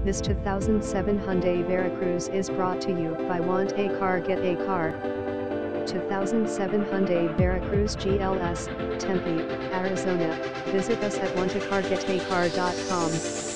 This 2007 Hyundai Veracruz is brought to you by Want a Car Get a Car. 2007 Hyundai Veracruz GLS, Tempe, Arizona. Visit us at wantacargetacar.com.